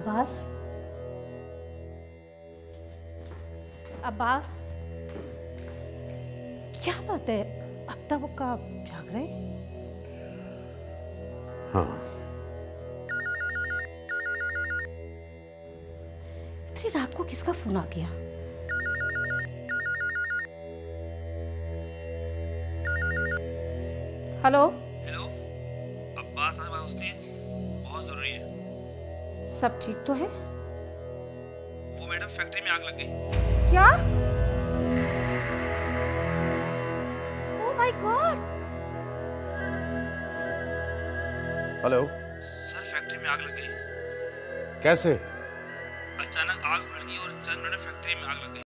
अब्बास। अब्बास क्या बात है? अब तक का जाग रहे हैं? हाँ। इतनी रात को किसका फ़ोन आ गया? हेलो? सब ठीक तो है? वो मैडम फैक्ट्री में आग लग गई। क्या? ओह my god hello sir factory में आग लग गई। कैसे? अचानक आग भड़की गई और चंद मिनट फैक्ट्री में आग लग गई।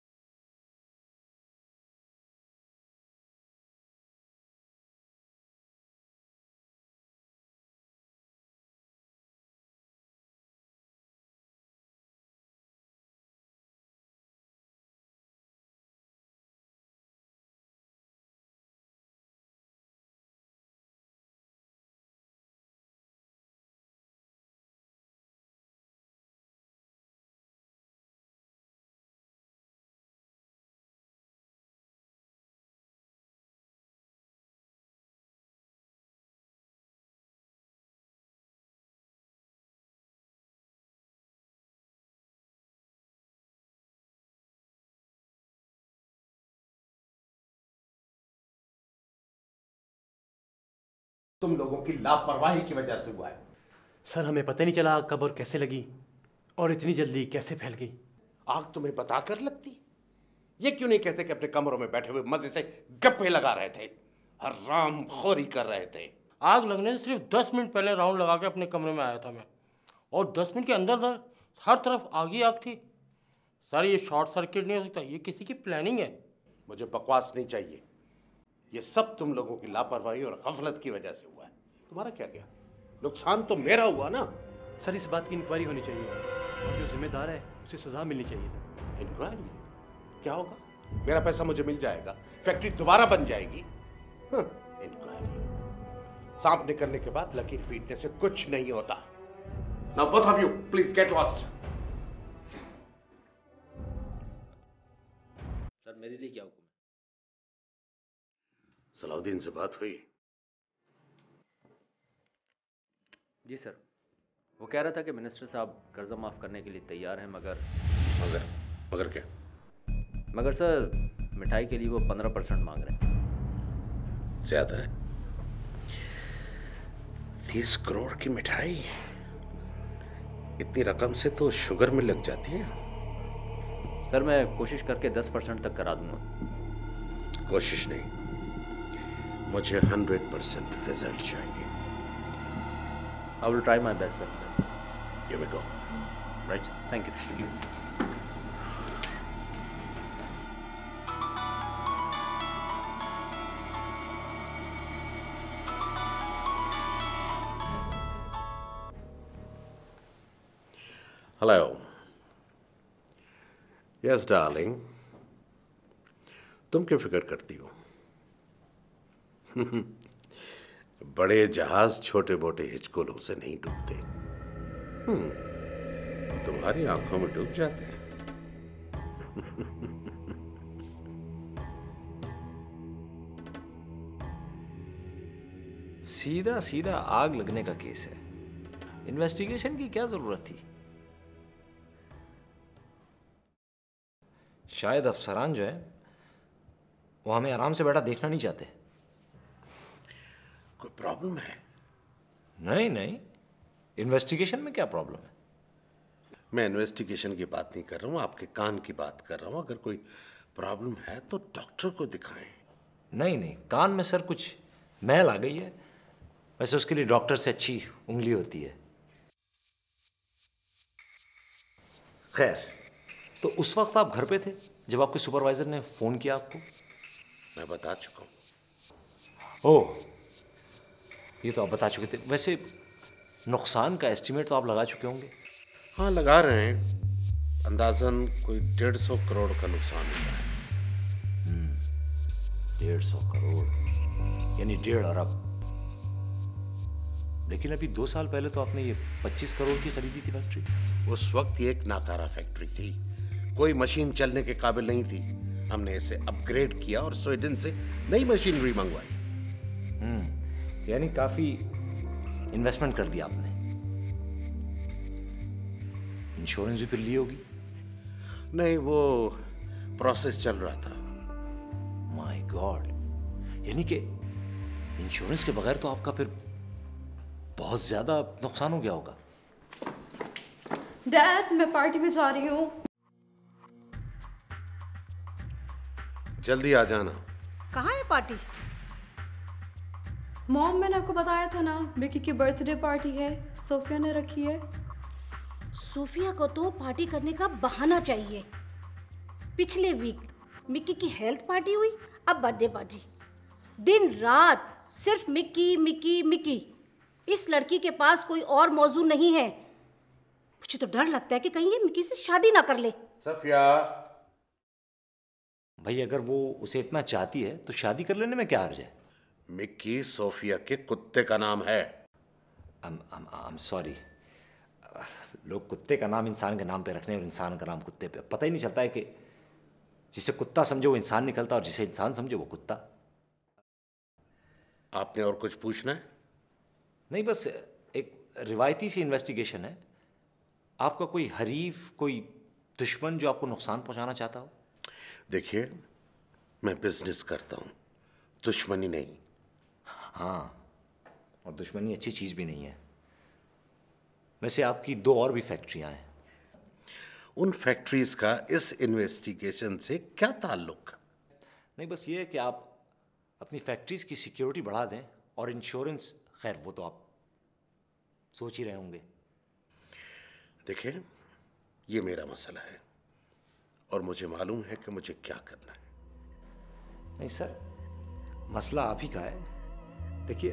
तुम लोगों की लापरवाही की वजह से हुआ है। सर हमें पता नहीं चला कब और कैसे लगी और इतनी जल्दी कैसे फैल गई। आग तुम्हें बताकर लगती? ये क्यों नहीं कहते कि अपने कमरों में बैठे हुए मज़े से गप्पे लगा रहे थे? हराम खोरी कर रहे थे। आग लगने से सिर्फ़ दस मिनट पहले राउंड लगा के अपने कमरे में आया था मैं। और दस मिनट के अंदर अंदर हर तरफ़ आग ही आग थी। सर ये शॉर्ट सर्किट नहीं हो सकता ये किसी की प्लानिंग है। मुझे बकवास नहीं चाहिए। ये सब तुम लोगों की लापरवाही और गफलत की वजह से हुआ है। तुम्हारा क्या क्या नुकसान तो मेरा हुआ ना? सर इस बात की इंक्वायरी होनी चाहिए। और जो जिम्मेदार है उसे सजा मिलनी चाहिए सर। इंक्वायरी क्या होगा? मेरा पैसा मुझे मिल जाएगा। फैक्ट्री दोबारा बन जाएगी। इंक्वायरी सांप निकलने के बाद लकीर पीटने से कुछ नहीं होता। Now both of you please get lost sir मेरे लिए क्या हुक्म है? सलाउद्दीन से बात हुई। जी सर वो कह रहा था कि मिनिस्टर साहब कर्जा माफ़ करने के लिए तैयार हैं मगर मगर मगर क्या? मगर सर मिठाई के लिए वो पंद्रह परसेंट मांग रहे हैं। ज़्यादा है? तीस करोड़ की मिठाई? इतनी रकम से तो शुगर में लग जाती है। सर मैं कोशिश करके दस परसेंट तक करा दूँगा। कोशिश नहीं। मुझे हंड्रेड परसेंट रिज़ल्ट चाहिए। I will try my best sir ये go right thank you hello yes darling तुम क्यों फ़िक्र करती हो? बड़े जहाज़ छोटे मोटे हिचकोलों से नहीं डूबते। हम्म, तुम्हारी आँखों में डूब जाते हैं। सीधा सीधा आग लगने का केस है। इन्वेस्टिगेशन की क्या ज़रूरत थी? शायद अफसरान जो है वो हमें आराम से बैठा देखना नहीं चाहते। कोई प्रॉब्लम है? नहीं नहीं। इन्वेस्टिगेशन में क्या प्रॉब्लम है? मैं इन्वेस्टिगेशन की बात नहीं कर रहा हूँ आपके कान की बात कर रहा हूँ। अगर कोई प्रॉब्लम है तो डॉक्टर को दिखाएँ। नहीं नहीं। कान में सर कुछ मैल आ गई है। वैसे उसके लिए डॉक्टर से अच्छी उंगली होती है। खैर तो उस वक्त आप घर पे थे जब आपके सुपरवाइजर ने फ़ोन किया आपको? मैं बता चुका हूँ। ओह ये तो आप बता चुके थे। वैसे नुकसान का एस्टीमेट तो आप लगा चुके होंगे। हाँ लगा रहे हैं। अंदाजन कोई डेढ़ सौ करोड़ का नुकसान हुआ है। डेढ़ सौ करोड़ यानी डेढ़ अरब। लेकिन अभी दो साल पहले तो आपने ये 25 करोड़ की खरीदी थी फैक्ट्री उस वक्त ये एक नाकारा फैक्ट्री थी। कोई मशीन चलने के काबिल नहीं थी। हमने इसे अपग्रेड किया और स्वीडन से नई मशीनरी मंगवाई। यानी काफ़ी इन्वेस्टमेंट कर दिया आपने। इंश्योरेंस भी फिर ली होगी। नहीं वो प्रोसेस चल रहा था। माय गॉड यानी कि इंश्योरेंस के बगैर तो आपका फिर बहुत ज़्यादा नुकसान हो गया होगा। डैड मैं पार्टी में जा रही हूँ। जल्दी आ जाना। कहाँ है पार्टी मॉम मैंने आपको बताया था ना मिकी की बर्थडे पार्टी है सोफिया ने रखी है। सोफिया को तो पार्टी करने का बहाना चाहिए। पिछले वीक मिक्की की हेल्थ पार्टी हुई अब बर्थडे पार्टी दिन रात सिर्फ़ मिक्की मिक्की मिक्की। इस लड़की के पास कोई और मौजू नहीं है। मुझे तो डर लगता है कि कहीं ये मिक्की से शादी ना कर ले। सफिया। भाई अगर वो उसे इतना चाहती है तो शादी कर लेने में क्या हर्ज है? मिक्की सोफिया के कुत्ते का नाम है। सॉरी लोग कुत्ते का नाम इंसान के नाम पे रखने और इंसान का नाम कुत्ते पे। पता ही नहीं चलता है कि जिसे कुत्ता समझे वो इंसान निकलता और जिसे इंसान समझे वो कुत्ता। आपने और कुछ पूछना है? नहीं बस एक रिवायती सी इन्वेस्टिगेशन है। आपका कोई हरीफ कोई दुश्मन जो आपको नुकसान पहुंचाना चाहता हो? देखिए मैं बिज़नेस करता हूँ। दुश्मनी नहीं। हाँ और दुश्मनी अच्छी चीज़ भी नहीं है। वैसे आपकी दो और भी फैक्ट्रियाँ हैं। उन फैक्ट्रीज का इस इन्वेस्टिगेशन से क्या ताल्लुक? नहीं बस ये है कि आप अपनी फैक्ट्रीज की सिक्योरिटी बढ़ा दें और इंश्योरेंस खैर वो तो आप सोच ही रहे होंगे। देखिए ये मेरा मसला है और मुझे मालूम है कि मुझे क्या करना है। नहीं सर मसला आप ही का है। देखिए,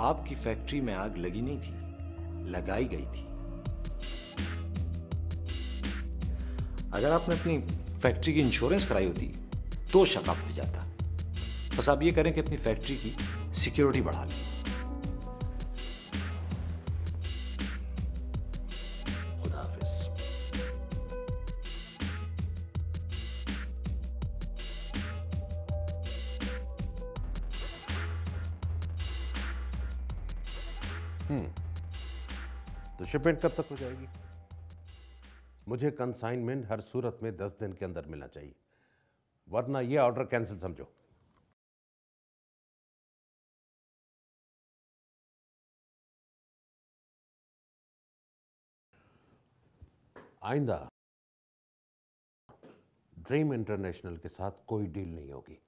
आपकी फैक्ट्री में आग लगी नहीं थी, लगाई गई थी। अगर आपने अपनी फैक्ट्री की इंश्योरेंस कराई होती तो शक आप पे जाता। बस आप ये करें कि अपनी फैक्ट्री की सिक्योरिटी बढ़ा लें। शिपमेंट कब तक हो जाएगी? मुझे कंसाइनमेंट हर सूरत में दस दिन के अंदर मिलना चाहिए। वरना ये ऑर्डर कैंसिल समझो। आइंदा ड्रीम इंटरनेशनल के साथ कोई डील नहीं होगी।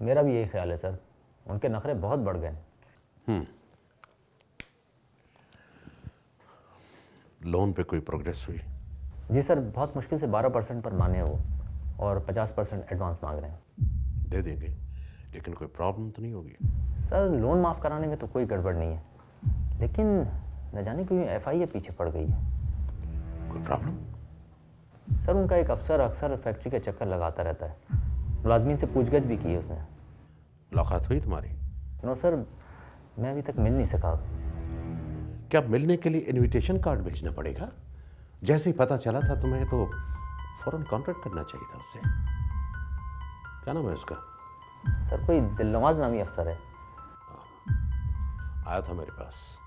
मेरा भी यही ख्याल है सर। उनके नखरे बहुत बढ़ गए लोन पे कोई प्रोग्रेस हुई? जी सर बहुत मुश्किल से 12 परसेंट पर माने वो और 50 परसेंट एडवांस मांग रहे हैं। दे देंगे लेकिन कोई प्रॉब्लम तो नहीं होगी? सर लोन माफ़ कराने में तो कोई गड़बड़ नहीं है लेकिन न जाने क्यों एफ़ आई पीछे पड़ गई है। कोई प्रॉब्लम सर उनका एक अफसर अक्सर फैक्ट्री के चक्कर लगाता रहता है। मुलाजमीन से पूछगछ भी की है उसने। मुलाकात हुई तुम्हारी? नो सर मैं अभी तक मिल नहीं सका। क्या मिलने के लिए इनविटेशन कार्ड भेजना पड़ेगा? जैसे ही पता चला था तुम्हें तो फ़ौरन कॉन्ट्रैक्ट करना चाहिए था उससे। क्या नाम है उसका? सर कोई दिलनवाज नामी अफसर है। आया था मेरे पास।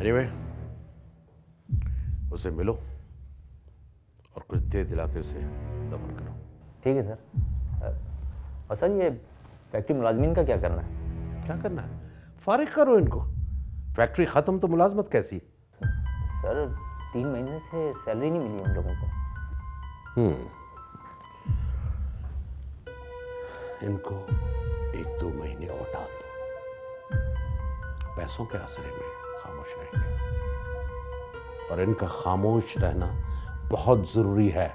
एनीवे anyway, उसे मिलो और कुछ दे दिला के उसे दफन करो। ठीक है सर। और सर ये फैक्ट्री मुलाजमीन का क्या करना है? क्या करना है? फारिग करो इनको। फैक्ट्री ख़त्म तो मुलाजमत कैसी? सर तीन महीने से सैलरी नहीं मिली उन लोगों को। इनको एक दो महीने और डाल दो। पैसों के आसरे में खामोश रहेंगे। और इनका खामोश रहना बहुत ज़रूरी है।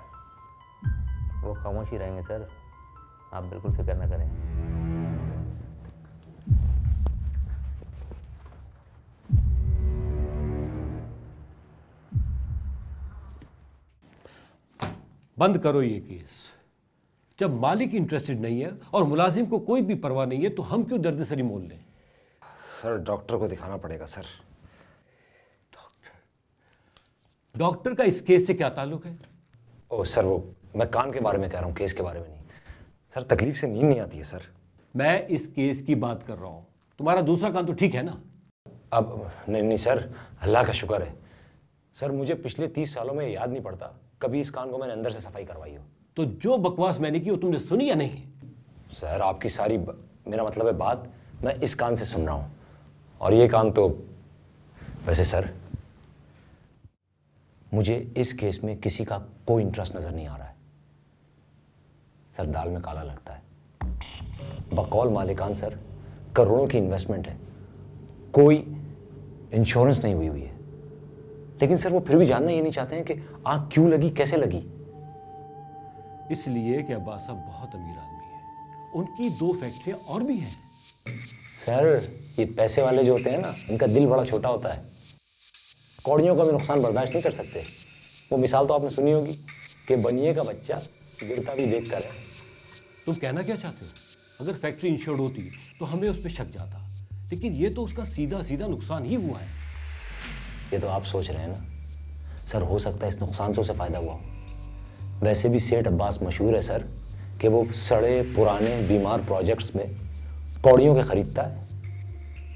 वो खामोश ही रहेंगे सर। आप बिल्कुल फ़िक्र ना करें। बंद करो ये केस। जब मालिक इंटरेस्टेड नहीं है और मुलाजिम को कोई भी परवाह नहीं है तो हम क्यों दर्द सरी मोल लें? सर डॉक्टर को दिखाना पड़ेगा सर। डॉक्टर? डॉक्टर का इस केस से क्या ताल्लुक है? ओ सर वो मैं कान के बारे में कह रहा हूँ केस के बारे में नहीं। सर तकलीफ़ से नींद नहीं आती है सर। मैं इस केस की बात कर रहा हूँ। तुम्हारा दूसरा कान तो ठीक है ना? अब नहीं नहीं सर अल्लाह का शुक्र है। सर मुझे पिछले तीस सालों में याद नहीं पड़ता। कभी इस कान को मैंने अंदर से सफ़ाई करवाई हो। तो जो बकवास मैंने की वो तुमने सुनी या नहीं? सर आपकी सारी ब... मेरा मतलब है बात मैं इस कान से सुन रहा हूँ। और ये कान तो वैसे सर मुझे इस केस में किसी का कोई इंटरेस्ट नज़र नहीं आ रहा है। सर दाल में काला लगता है। बकौल मालिकान सर करोड़ों की इन्वेस्टमेंट है। कोई इंश्योरेंस नहीं हुई हुई है। लेकिन सर वो फिर भी जानना ये नहीं चाहते हैं कि आग क्यों लगी कैसे लगी? इसलिए कि अब्बास साहब बहुत अमीर आदमी है। उनकी दो फैक्ट्रियाँ और भी हैं। सर ये पैसे वाले जो होते हैं ना इनका दिल बड़ा छोटा होता है। कौड़ियों का भी नुकसान बर्दाश्त नहीं कर सकते। वो मिसाल तो आपने सुनी होगी कि बनिए का बच्चा गिरता भी देख कर है। तुम कहना क्या चाहते हो? अगर फैक्ट्री इंश्योर्ड होती तो हमें उस पर शक जाता। लेकिन ये तो उसका सीधा सीधा नुकसान ही हुआ है। ये तो आप सोच रहे हैं ना। सर हो सकता है इस नुकसान से उसे फ़ायदा हुआ। वैसे भी सेठ अब्बास मशहूर है सर कि वो सड़े पुराने बीमार प्रोजेक्ट्स में कौड़ियों के ख़रीदता है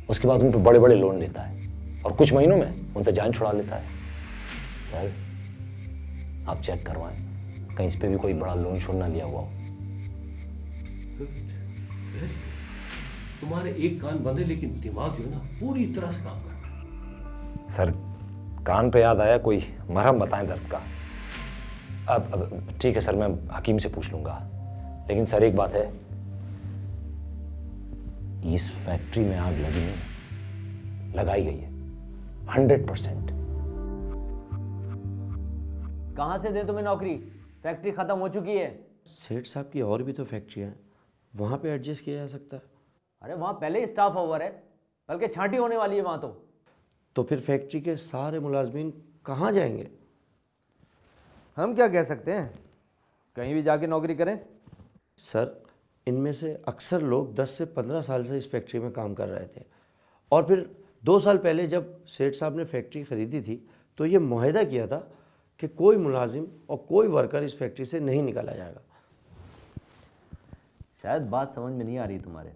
उसके बाद उन पर बड़े बड़े लोन लेता है और कुछ महीनों में उनसे जान छुड़ा लेता है। सर आप चेक करवाएँ कहीं इस पर भी कोई बड़ा लोन शोन ना लिया हुआ हो। तुम्हारे एक कान बंद है लेकिन दिमाग जो है ना पूरी तरह से काम कर रहा है। सर कान पे याद आया कोई मरहम बताएँ दर्द का। अब अब ठीक है सर मैं हकीम से पूछ लूँगा। लेकिन सर एक बात है। इस फैक्ट्री में आग लगी नहीं लगाई गई है। Hundred percent. कहाँ से दे तुम्हें नौकरी? फैक्ट्री ख़त्म हो चुकी है। सेठ साहब की और भी तो फैक्ट्रियाँ हैं। वहाँ पे एडजस्ट किया जा सकता है। अरे वहाँ पहले ही स्टाफ ओवर है। बल्कि छांटी होने वाली है वहाँ तो। तो फिर फैक्ट्री के सारे मुलाजमीन कहाँ जाएँगे? हम क्या कह सकते हैं? कहीं भी जाके नौकरी करें। सर इनमें से अक्सर लोग 10 से 15 साल से इस फैक्ट्री में काम कर रहे थे। और फिर दो साल पहले जब सेठ साहब ने फैक्ट्री ख़रीदी थी तो ये माहिदा किया था कि कोई मुलाजिम और कोई वर्कर इस फैक्ट्री से नहीं निकाला जाएगा। शायद बात समझ में नहीं आ रही तुम्हारे।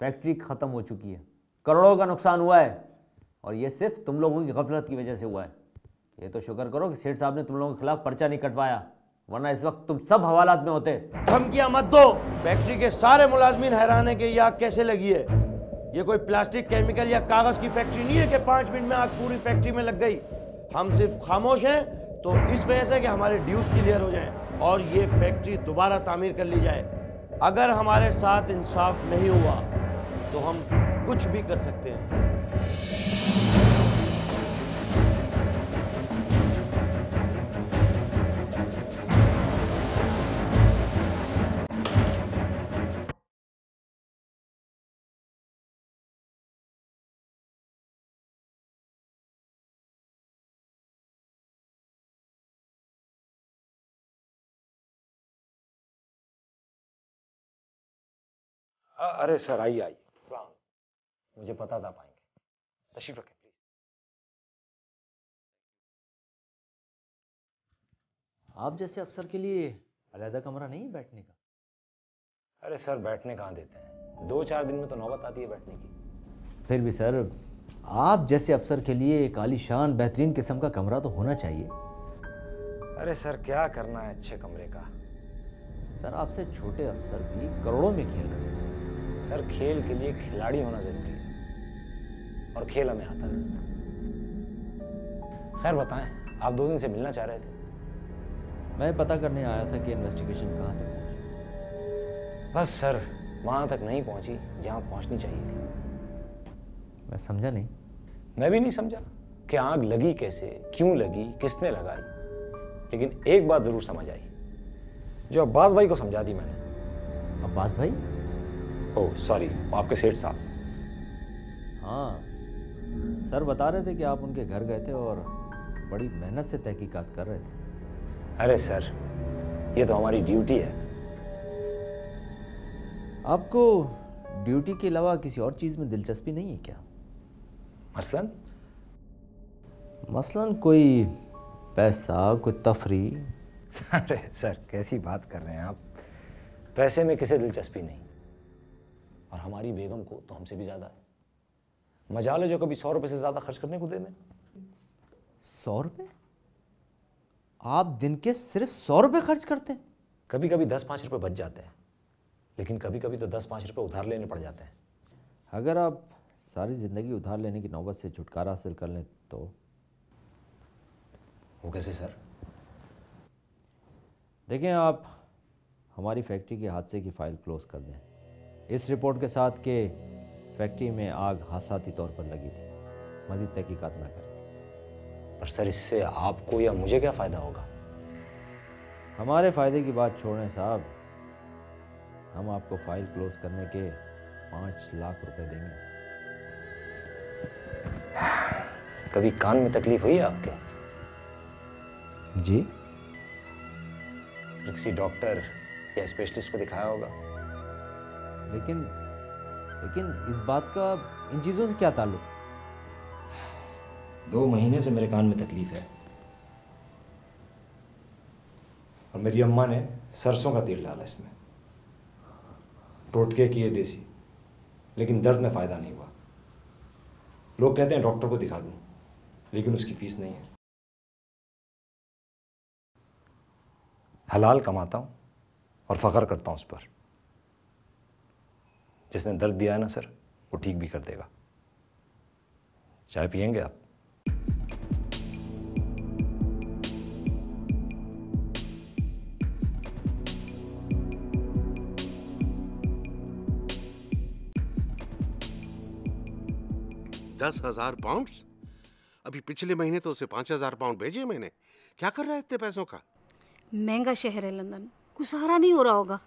फैक्ट्री ख़त्म हो चुकी है। करोड़ों का नुकसान हुआ है। और ये सिर्फ़ तुम लोगों की गफलत की वजह से हुआ है। ये तो शुक्र करो कि सेठ साहब ने तुम लोगों के खिलाफ पर्चा नहीं कटवाया, वरना इस वक्त तुम सब हवालात में होते। धमकियाँ मत दो। फैक्ट्री के सारे मुलाजमीन हैरान है कि ये आग कैसे लगी है? ये कोई प्लास्टिक, केमिकल या कागज़ की फैक्ट्री नहीं है कि पाँच मिनट में आग पूरी फैक्ट्री में लग गई? हम सिर्फ़ खामोश हैं तो इस वजह से कि हमारे ड्यूज क्लियर हो जाए और ये फैक्ट्री दोबारा तामीर कर ली जाए। अगर हमारे साथ इंसाफ नहीं हुआ तो हम कुछ भी कर सकते हैं। अरे सर आइए आइए। मुझे पता था आप आएँगे तशरीफ़ रखें प्लीज़ आप जैसे अफसर के लिए अलहदा कमरा नहीं बैठने का? अरे सर बैठने कहाँ देते हैं? दो चार दिन में तो नौबत आती है बैठने की। फिर भी सर आप जैसे अफसर के लिए एक आलीशान बेहतरीन किस्म का कमरा तो होना चाहिए। अरे सर क्या करना है अच्छे कमरे का? सर आपसे छोटे अफसर भी करोड़ों में खेल रहे हैं। सर खेल के लिए खिलाड़ी होना ज़रूरी है। और खेल हमें आता नहीं खैर बताएँ आप दो दिन से मिलना चाह रहे थे। मैं पता करने आया था कि इन्वेस्टिगेशन कहाँ तक पहुँची। बस सर वहाँ तक नहीं पहुँची जहाँ पहुँचनी चाहिए थी। मैं समझा नहीं। मैं भी नहीं समझा कि आग लगी कैसे क्यों लगी किसने लगाई। लेकिन एक बात ज़रूर समझ आई। जो अब्बास भाई को समझा दी मैंने। अब्बास भाई? ओह सॉरी आपके सेठ साहब। हाँ सर बता रहे थे कि आप उनके घर गए थे और बड़ी मेहनत से तहकीकात कर रहे थे। अरे सर ये तो हमारी ड्यूटी है। आपको ड्यूटी के अलावा किसी और चीज़ में दिलचस्पी नहीं है क्या? मसलन? मसलन कोई पैसा कोई तफरी? अरे सर कैसी बात कर रहे हैं आप। पैसे में किसे दिलचस्पी नहीं? और हमारी बेगम को तो हमसे भी ज़्यादा है। मजाल है जो कभी सौ रुपये से ज़्यादा खर्च करने को दे दें। सौ रुपये आप दिन के सिर्फ़ सौ रुपये खर्च करते हैं। कभी कभी दस पाँच रुपये बच जाते हैं लेकिन कभी कभी तो दस पाँच रुपये उधार लेने पड़ जाते हैं। अगर आप सारी ज़िंदगी उधार लेने की नौबत से छुटकारा हासिल कर लें तो? वो कैसे सर? देखें आप हमारी फैक्ट्री के हादसे की फ़ाइल क्लोज कर दें। इस रिपोर्ट के साथ के फैक्ट्री में आग हादसाती तौर पर लगी थी। मज़ीद तहकीकत ना करें। पर सर इससे आपको या मुझे क्या फ़ायदा होगा? हमारे फ़ायदे की बात छोड़ें साहब। हम आपको फ़ाइल क्लोज करने के पाँच लाख रुपए देंगे। कभी कान में तकलीफ़ हुई है आपके? जी? किसी डॉक्टर या स्पेशलिस्ट को दिखाया होगा? लेकिन लेकिन इस बात का इन चीज़ों से क्या ताल्लुक? दो महीने से मेरे कान में तकलीफ़ है। और मेरी अम्मा ने सरसों का तेल डाला इसमें। टोटके किए देसी, लेकिन दर्द में फ़ायदा नहीं हुआ। लोग कहते हैं, डॉक्टर को दिखा दूँ, लेकिन उसकी फ़ीस नहीं है। हलाल कमाता हूँ और फ़ख्र करता हूँ उस पर। जिसने दर्द दिया है ना सर वो ठीक भी कर देगा। चाय पियेंगे आप? दस हज़ार पाउंड अभी पिछले महीने तो उसे पाँच हज़ार पाउंड भेजे मैंने। क्या कर रहा है इतने पैसों का? महँगा शहर है लंदन। गुजारा नहीं हो रहा होगा।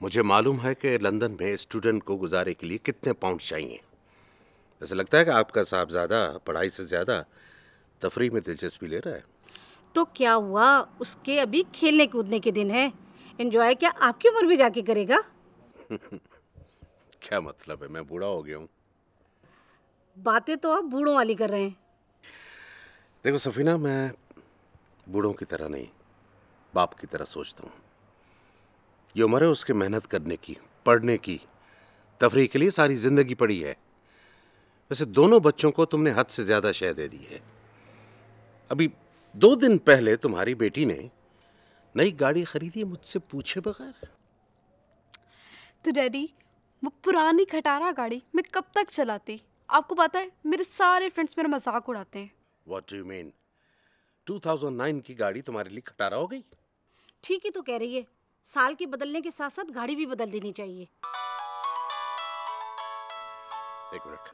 मुझे मालूम है कि लंदन में स्टूडेंट को गुजारे के लिए कितने पाउंड चाहिए। ऐसा लगता है कि आपका साहबजादा पढ़ाई से ज़्यादा तफरी में दिलचस्पी ले रहा है। तो क्या हुआ? उसके अभी खेलने कूदने के दिन है। एंजॉय क्या आपकी उम्र में जाके करेगा? क्या मतलब है? मैं बूढ़ा हो गया हूँ। बातें तो आप बूढ़ों वाली कर रहे हैं। देखो सफीना मैं बूढ़ों की तरह नहीं बाप की तरह सोचता हूँ। ये उम्र है उसके मेहनत करने की पढ़ने की तफरी के लिए सारी ज़िंदगी पड़ी है। वैसे दोनों बच्चों को तुमने हद से ज़्यादा शय दे दी है। अभी दो दिन पहले तुम्हारी बेटी ने नई गाड़ी खरीदी मुझसे पूछे बगैर। तो डैडी वो पुरानी खटारा गाड़ी मैं कब तक चलाती? आपको पता है मेरे सारे फ्रेंड्स मेरा मज़ाक उड़ाते हैं। व्हाट डू यू मीन 2009 की गाड़ी तुम्हारे लिए खटारा हो गई? ठीक ही तो कह रही है। साल के बदलने के साथ साथ गाड़ी भी बदल देनी चाहिए। एक मिनट।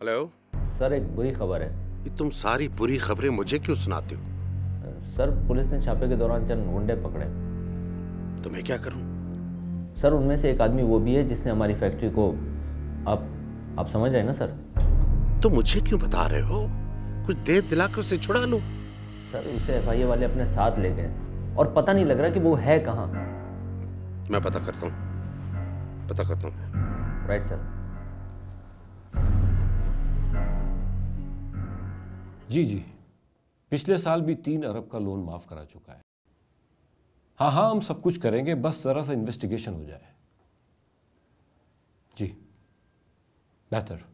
हेलो? सर एक बुरी खबर है। ये तुम सारी बुरी खबरें मुझे क्यों सुनाते हो? सर पुलिस ने छापे के दौरान चंद गुंडे पकड़े। तो मैं क्या करूँ? सर उनमें से एक आदमी वो भी है जिसने हमारी फैक्ट्री को आप आप समझ रहे हैं ना सर? तो मुझे क्यों बता रहे हो? कुछ देर दिलाकर उसे छुड़ा लो। सर उसे एफ़ वाले अपने साथ ले गए और पता नहीं लग रहा कि वो है कहाँ। मैं पता करता हूँ। पता करता हूँ। Right sir. जी जी। पिछले साल भी तीन अरब का लोन माफ़ करा चुका है। हाँ हाँ हम सब कुछ करेंगे बस ज़रा सा इन्वेस्टिगेशन हो जाए। जी। बेहतर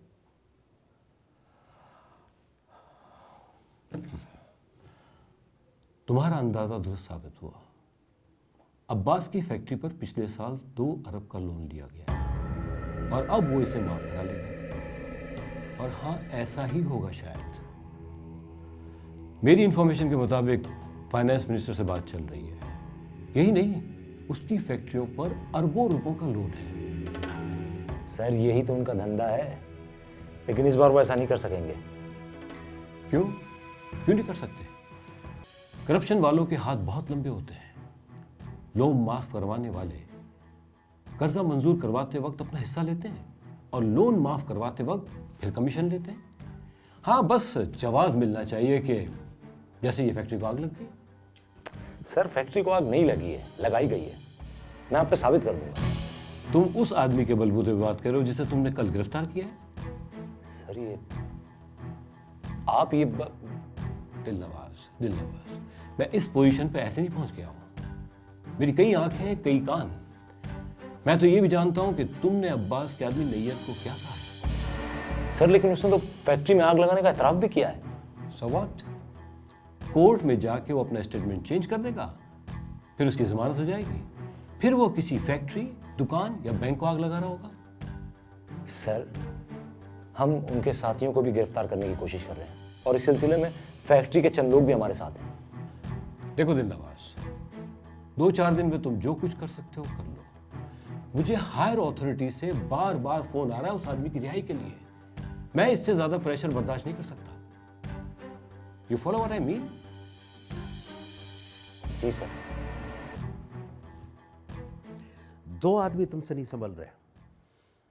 तुम्हारा अंदाज़ा दुरुस्त साबित हुआ। अब्बास की फैक्ट्री पर पिछले साल दो अरब का लोन लिया गया और अब वो इसे माफ़ करा लेगा। और हाँ ऐसा ही होगा शायद। मेरी इंफॉर्मेशन के मुताबिक फाइनेंस मिनिस्टर से बात चल रही है। यही नहीं उसकी फैक्ट्रियों पर अरबों रुपयों का लोन है। सर यही तो उनका धंधा है। लेकिन इस बार वो ऐसा नहीं कर सकेंगे। क्यों? क्यों नहीं कर सकते? करप्शन वालों के हाथ बहुत लंबे होते हैं। लोन माफ़ करवाने वाले कर्जा मंजूर करवाते वक्त अपना हिस्सा लेते हैं और लोन माफ़ करवाते वक्त फिर कमीशन लेते हैं। हाँ बस जवाब मिलना चाहिए कि जैसे ये फैक्ट्री को आग लग गई। सर फैक्ट्री को आग नहीं लगी है लगाई गई है। मैं आप पे साबित कर दूँगा। तुम उस आदमी के बलबूते बात कर रहे हो जिसे तुमने कल गिरफ़्तार किया है। सर ये आप ये ब... दिल नवाज़ दिल नवाज़। मैं इस पोजीशन पे ऐसे नहीं पहुँच गया हूँ। मेरी कई आँखें कई कान। मैं तो ये भी जानता हूँ कि तुमने अब्बास के आदमी नैयर को क्या कहा? सर, लेकिन उसने तो फैक्ट्री में आग लगाने का एतराफ भी किया है। सो व्हाट कोर्ट में जाके वो अपना स्टेटमेंट चेंज कर देगा। फिर उसकी जमानत हो जाएगी। फिर वो किसी फैक्ट्री दुकान या बैंक को आग लगा रहा होगा। सर हम उनके साथियों को भी गिरफ़्तार करने की कोशिश कर रहे हैं। और इस सिलसिले में फैक्ट्री के चंद लोग भी हमारे साथ हैं। देखो दिन नवाज़ दो चार दिन में तुम जो कुछ कर सकते हो कर लो। मुझे हायर अथॉरिटी से बार बार फ़ोन आ रहा है उस आदमी की रिहाई के लिए। मैं इससे ज़्यादा प्रेशर बर्दाश्त नहीं कर सकता। You follow what I mean ji sir. दो आदमी तुमसे नहीं संभल रहे।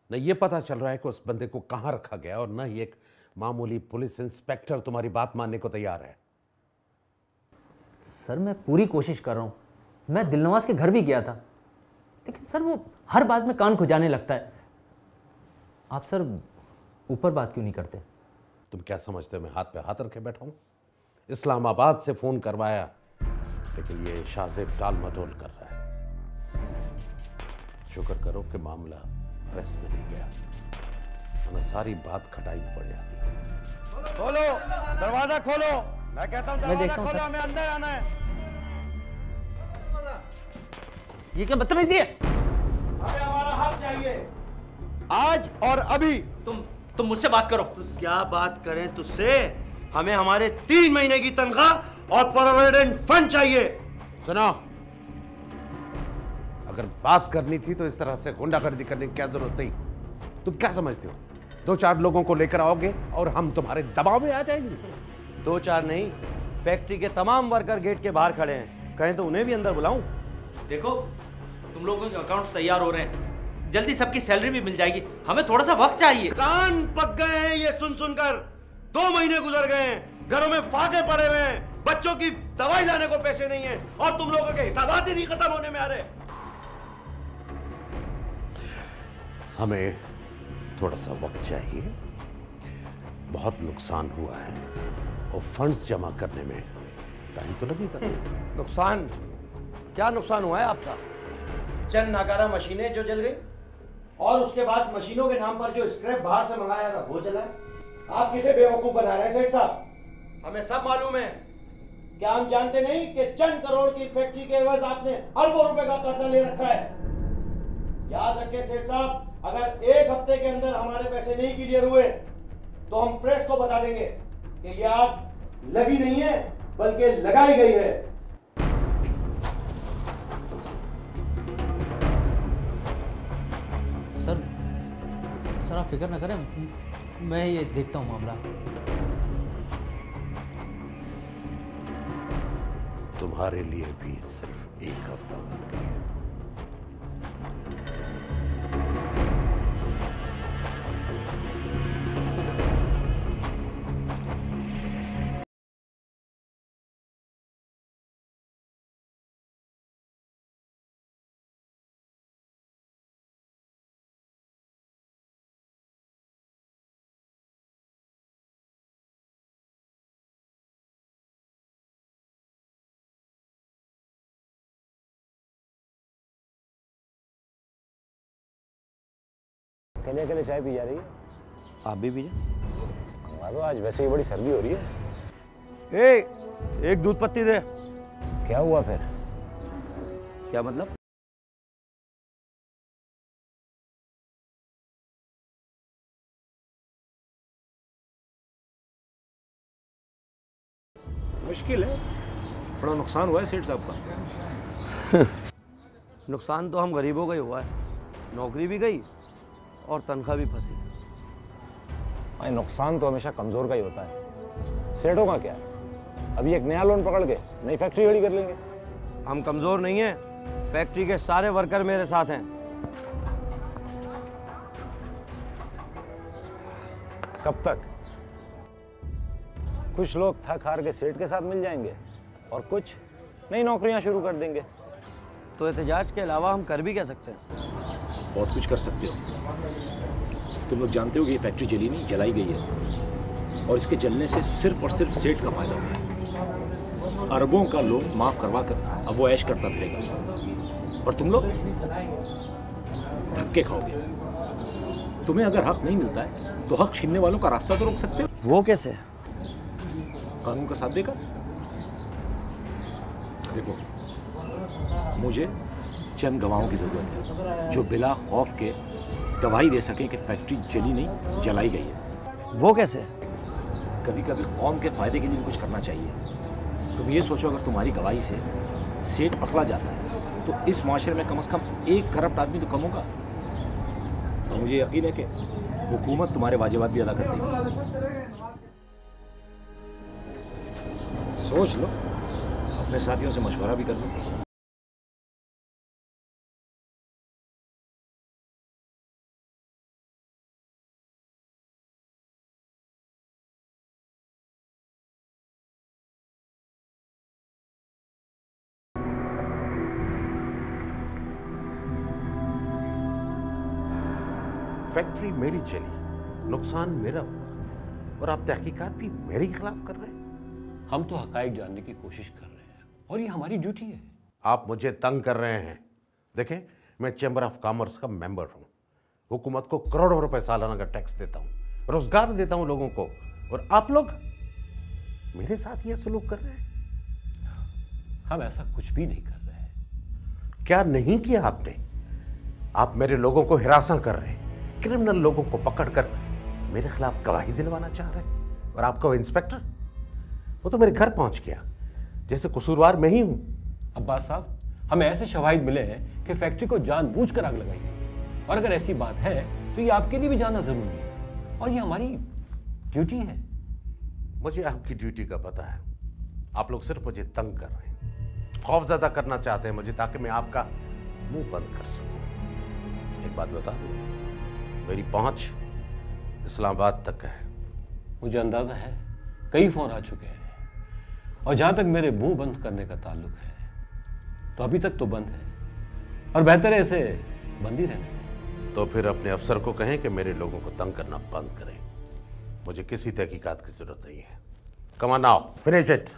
न ये पता चल रहा है कि उस बंदे को कहाँ रखा गया और न ही एक मामूली पुलिस इंस्पेक्टर तुम्हारी बात मानने को तैयार है। सर मैं पूरी कोशिश कर रहा हूँ। मैं दिलनवाज के घर भी गया था। लेकिन सर वो हर बात में कान खुजाने लगता है। आप सर ऊपर बात क्यों नहीं करते? तुम क्या समझते हो मैं हाथ पे हाथ रखे बैठा हूँ? इस्लामाबाद से फ़ोन करवाया लेकिन ये शाहजेब टाल मटोल कर रहा है। शुक्र करो कि मामला प्रेस में नहीं गया। वरना सारी बात खटाई में पड़ जाती खोलो दरवाज़ा खोलो। मैं कहता हूँ दरवाज़ा खोलो हमें अंदर आना है। ये क्या बदतमीजी है? हमें हमारा हक चाहिए। आज और अभी। तुम तुम मुझसे बात करो। तो क्या बात करें तुझसे? हमें हमारे तीन महीने की तनख्वाह और प्रोविडेंट फंड चाहिए। सुनो। अगर बात करनी थी तो इस तरह से गुंडागर्दी करने की क्या ज़रूरत थी? तुम क्या समझते हो? दो चार लोगों को लेकर आओगे और हम तुम्हारे दबाव में आ जाएँगे। दो चार नहीं फैक्ट्री के तमाम वर्कर गेट के बाहर खड़े हैं। कहें तो उन्हें भी अंदर बुलाऊं। देखो तुम लोगों के अकाउंट्स तैयार हो रहे हैं। जल्दी सबकी सैलरी भी मिल जाएगी। हमें थोड़ा सा वक्त चाहिए। कान पक गए हैं ये सुन सुनकर दो महीने गुजर गए हैं। घरों में फाके पड़े हुए हैं। बच्चों की दवाई लाने को पैसे नहीं है और तुम लोगों के हिसाब ही नहीं खत्म होने में आ रहे। हमें थोड़ा सा वक्त चाहिए। बहुत नुकसान हुआ है और फंड्स जमा करने में टाइम तो लगेगा। नुकसान? क्या नुकसान हुआ है आपका? चंद नाकारा मशीनें जो जल गई और उसके बाद मशीनों के नाम पर जो स्क्रैप बाहर से मंगाया था, वो चला आप किसे बेवकूफ़ बना रहे हैं, सेठ साहब? हमें सब मालूम है क्या हम जानते नहीं कि चंद करोड़ की फैक्ट्री के एवज आपने अरबों रुपए का कर्जा ले रखा है। याद रखें सेठ साहब अगर एक हफ़्ते के अंदर हमारे पैसे नहीं क्लियर हुए तो हम प्रेस को बता देंगे कि ये आग लगी नहीं है बल्कि लगाई गई है। सर सर आप फ़िक्र ना करें मैं ये देखता हूँ मामला। तुम्हारे लिए भी सिर्फ़ एक हफ़्ता बाकी है। अकेले अकेले चाय पी जा रही है। आप भी पीजिए मंगवा दो आज वैसे ही बड़ी सर्दी हो रही है। ए एक दूध पत्ती दे। क्या हुआ फिर? क्या मतलब? मुश्किल है। बड़ा नुकसान हुआ है सेठ साहब का। नुकसान तो हम गरीबों का ही हुआ है। नौकरी भी गई और तनख्वाह भी फंसी। भाई नुकसान तो हमेशा कमज़ोर का ही होता है। सेठों का क्या है? अभी एक नया लोन पकड़ के नई फैक्ट्री खड़ी कर लेंगे। हम कमज़ोर नहीं हैं। फैक्ट्री के सारे वर्कर मेरे साथ हैं। कब तक? कुछ लोग थक हार के सेठ के साथ मिल जाएँगे और कुछ नई नौकरियाँ शुरू कर देंगे। तो एहतजाज के अलावा हम कर भी क्या सकते हैं? बहुत कुछ कर सकते हो। तुम लोग जानते हो कि ये फैक्ट्री जली नहीं जलाई गई है। और इसके जलने से सिर्फ़ और सिर्फ़ सेठ का फ़ायदा हुआ है। अरबों का लोन माफ़ करवा कर अब वो ऐश करता फिरेगा और तुम लोग? धक्के खाओगे। तुम्हें अगर हक नहीं मिलता है तो हक छीनने वालों का रास्ता तो रोक सकते हो। वो कैसे? कानून का साथ देगा। देखो मुझे चंद गवाहों की ज़रूरत है जो बिला खौफ के गवाही दे सके कि फैक्ट्री जली नहीं जलाई गई है। वो कैसे? कभी कभी कौम के फ़ायदे के लिए भी कुछ करना चाहिए। तुम ये सोचो अगर तुम्हारी गवाही से सेठ पकड़ा जाता है तो इस माशरे में कम से कम एक करप्ट आदमी तो कम होगा। और मुझे यकीन है कि हुकूमत तुम्हारे वाजिबात भी अदा कर देगी। सोच लो अपने साथियों से मशवरा भी कर लो। मेरी चली नुकसान मेरा हुआ और आप तहकीकात भी मेरे खिलाफ कर रहे हैं। हम तो हकाइक जानने की कोशिश कर रहे हैं और ये हमारी ड्यूटी है। आप मुझे तंग कर रहे हैं। देखें मैं चैम्बर ऑफ़ कॉमर्स का मेंबर हूँ। हुकूमत को करोड़ों रुपए सालाना का टैक्स देता हूँ रोज़गार देता हूँ लोगों को और आप लोग मेरे साथ ये सलूक कर रहे हैं। हम ऐसा कुछ भी नहीं कर रहे हैं। क्या नहीं किया आपने? आप मेरे लोगों को हिरासा कर रहे हैं। क्रिमिनल लोगों को पकड़कर मेरे खिलाफ गवाही दिलवाना चाह रहे हैं। और आपका वो इंस्पेक्टर वो तो मेरे घर पहुँच गया। जैसे कसूरवार मैं ही हूँ। अब्बास साहब हमें ऐसे शवाहिद मिले हैं कि फैक्ट्री को जानबूझकर आग लगाई है और अगर ऐसी बात है तो ये आपके लिए भी जानना ज़रूरी है। और ये हमारी ड्यूटी है। मुझे आपकी ड्यूटी का पता है। आप लोग सिर्फ़ मुझे तंग कर रहे हैं। खौफ ज़्यादा करना चाहते हैं मुझे ताकि मैं आपका मुँह बंद कर सकूँ। एक बात बता दूँ। मेरी पहुँच इस्लामाबाद तक है। मुझे अंदाज़ा है कई फ़ोन आ चुके हैं और जहाँ तक मेरे मुँह बंद करने का ताल्लुक है तो अभी तक तो बंद है। और बेहतर है इसे बंद ही रहने में तो फिर अपने अफसर को कहें कि मेरे लोगों को तंग करना बंद करें। मुझे किसी तहकीकात की ज़रूरत नहीं है। कमान आओ फिनिश इट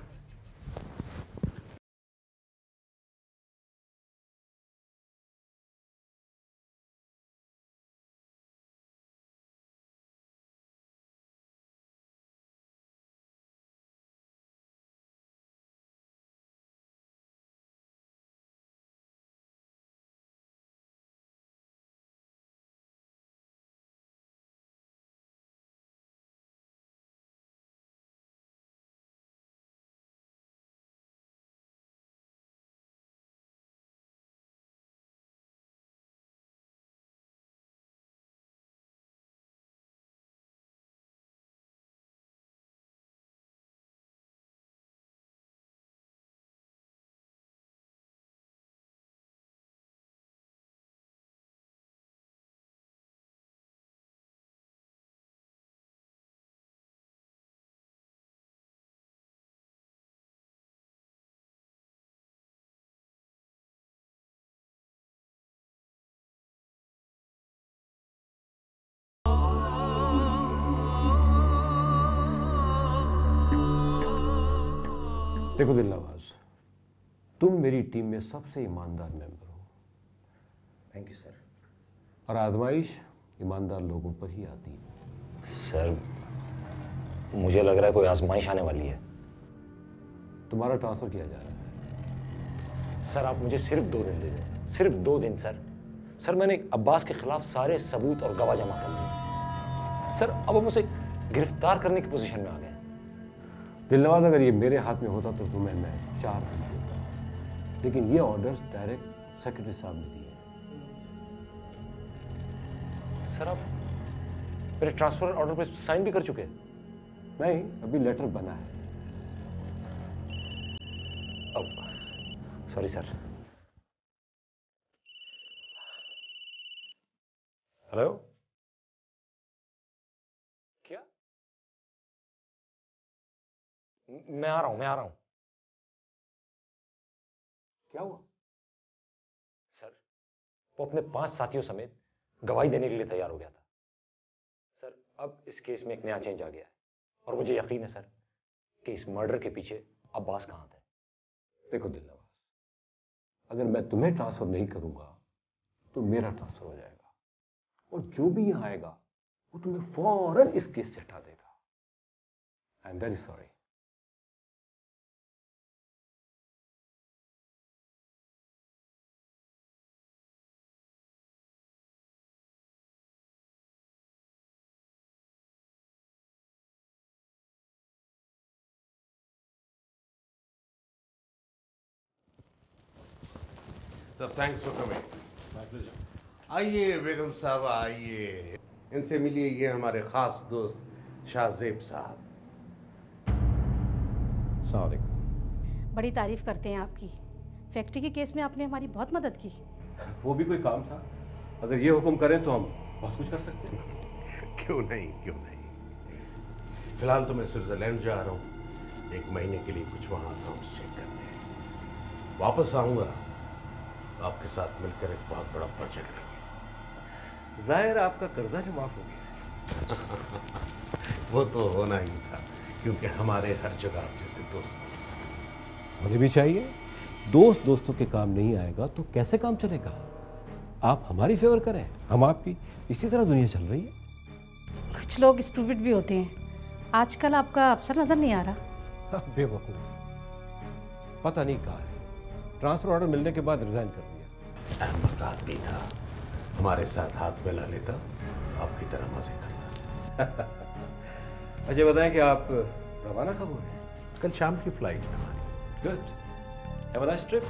देखो दिलनवाज तुम मेरी टीम में सबसे ईमानदार मेंबर हो। थैंक यू सर और आजमाइश ईमानदार लोगों पर ही आती है। सर मुझे लग रहा है कोई आजमाइश आने वाली है। तुम्हारा ट्रांसफ़र किया जा रहा है। सर आप मुझे सिर्फ़ दो दिन दे दें। सिर्फ़ दो दिन सर सर मैंने अब्बास के खिलाफ सारे सबूत और गवाह जमा कर लिए सर अब हम उसे गिरफ़्तार करने की पोजीशन में आ गए। दिलनवाज अगर ये मेरे हाथ में होता तो तुम्हें मैं चार दिन देता। लेकिन ये ऑर्डर्स डायरेक्ट सेक्रेटरी साहब ने दिए सर आप मेरे ट्रांसफ़र ऑर्डर पे साइन भी कर चुके हैं? नहीं अभी लेटर बना है। सॉरी सर हेलो मैं आ रहा हूँ, मैं आ रहा हूँ। क्या हुआ? सर, वो अपने पाँच साथियों समेत गवाही देने के लिए तैयार हो गया था। सर, अब इस केस में एक नया चेंज आ गया है और मुझे यकीन है सर कि इस मर्डर के पीछे अब्बास कहाँ थे। देखो दिलनवाज, अगर मैं तुम्हें ट्रांसफ़र नहीं करूँगा तो मेरा ट्रांसफ़र हो जाएगा और जो भी यहाँ आएगा, वो तुम्हें फ़ौरन इस केस से हटा देगा। I am very sorry. So thanks for coming. आइए बेगम साहब आइए। इनसे मिलिए ये हमारे खास दोस्त शाहजेब साहब। बड़ी तारीफ़ करते हैं आपकी। फैक्ट्री के केस में आपने हमारी बहुत मदद की। वो भी कोई काम था? अगर ये हुक्म करें तो हम बहुत कुछ कर सकते हैं। क्यों नहीं क्यों नहीं? फ़िलहाल तो मैं स्विट्जरलैंड जा रहा हूँ। एक महीने के लिए कुछ वहाँ अकाउंट्स चेक करने। वापस आऊँगा। आपके साथ मिलकर एक बहुत बड़ा प्रोजेक्ट करेंगे ज़ाहिर आपका कर्जा जो माफ़ हो गया। वो तो होना ही था क्योंकि हमारे हर जगह आप जैसे दोस्त होने भी चाहिए दोस्त दोस्तों के काम नहीं आएगा तो कैसे काम चलेगा? आप हमारी फेवर करें हम आपकी इसी तरह दुनिया चल रही है। कुछ लोग स्टूपिड भी होते हैं। आजकल आपका अफसर नज़र नहीं आ रहा। बेवकूफ़। पता नहीं कहाँ है। ट्रांसफ़र ऑर्डर मिलने के बाद रिजाइन कर दिया। अहमद का आदमी था। हमारे साथ हाथ मिला लेता आपकी तरह मज़े करता। अच्छा बताएँ कि आप रवाना कब हो रहे हैं कल शाम की फ़्लाइट है हमारी। Good have a nice trip